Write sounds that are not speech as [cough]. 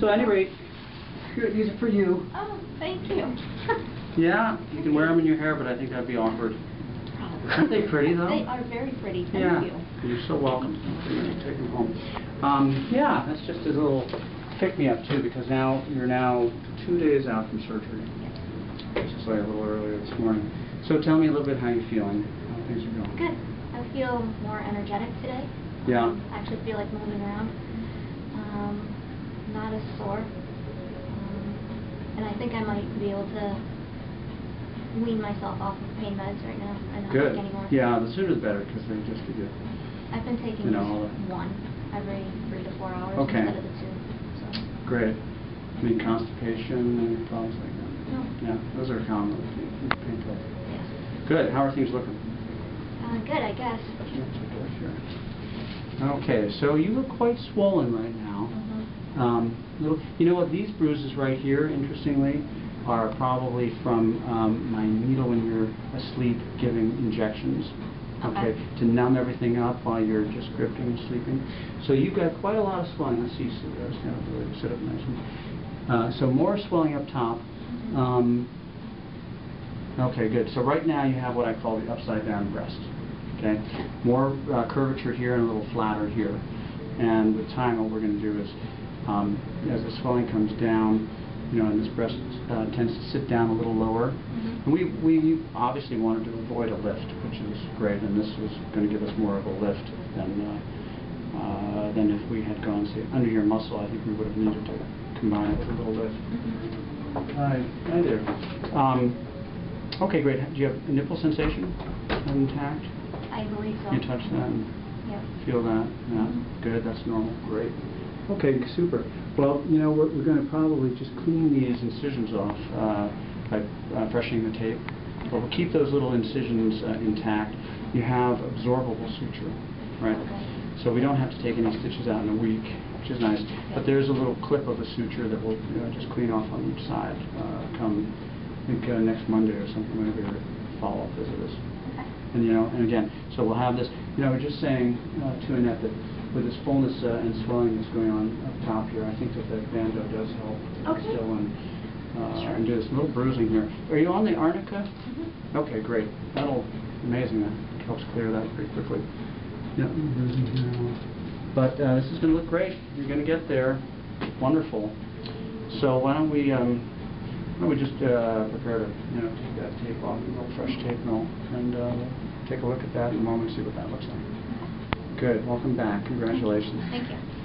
So at any rate, here, these are for you. Oh, thank you. [laughs] Yeah, you can wear them in your hair, but I think that'd be awkward. Aren't they pretty, though? They are very pretty, thank Yeah, you. you're so welcome. Take them home. Um, yeah, that's just a little pick-me-up too, because now, you're now two days out from surgery. Just like a little earlier this morning. So tell me a little bit how you're feeling, how things are going. Good. I feel more energetic today. Yeah. I actually feel like moving around. Um, not as sore. Um, and I think I might be able to wean myself off of pain meds right now. I don't Good. take anymore. Yeah, the sooner the better, because they just give you, I've been taking You know, just one every three to four hours Okay. instead of the two. So. great. I mean, constipation and problems like that. No. Yeah, those are common with pain pills. Yes. Good, how are things looking? Uh, good, I guess. Okay, so you look quite swollen right now. Um, little, you know what, these bruises right here, interestingly, are probably from um, my needle when you're asleep giving injections. Okay. to numb everything up while you're just gripping and sleeping. So you've got quite a lot of swelling. Let's see, so that's kind of really sit up nice and, uh, so more swelling up top. Mhm. Um, okay, good. So right now you have what I call the upside down breast. Okay, more uh, curvature here and a little flatter here. And with time, what we're going to do is, um, as the swelling comes down, you know, and this breast uh, tends to sit down a little lower. Mhm. And we, we obviously wanted to avoid a lift, which is great, and this was going to give us more of a lift than, uh, uh, than if we had gone, say, under your muscle. I think we would have needed to combine it with a little lift. Mhm. Hi, hi there. Um, okay, great. Do you have nipple sensation intact? I believe so. You touch that and Yep. feel that? Yeah, Mhm. good, that's normal, great. Okay, super. Well, you know, we're, we're going to probably just clean these incisions off uh, by uh, freshening the tape. But we'll keep those little incisions uh, intact. You have absorbable suture, right? Okay. So we don't have to take any stitches out in a week, which is nice. But there's a little clip of a suture that we'll you know, just clean off on each side uh, come, I think, uh, next Monday or something, whenever your follow-up visit is. Okay. And, you know, and again, so we'll have this, you know, we're just saying uh, to Annette that with this fullness uh, and swelling that's going on up top here, I think that that bandeau does help Okay. still and, uh, Sure. and do this little bruising here. Are you on the arnica? Mhm. Okay, great. That'll, amazing, that helps clear that pretty quickly. Here. But uh, this is going to look great. You're going to get there. Wonderful. So why don't we, um, why don't we just uh, prepare to, you know, take that tape off, a little fresh tape and all, and uh, we'll take a look at that in a moment, see what that looks like. Good. Welcome back. Congratulations. Thank you.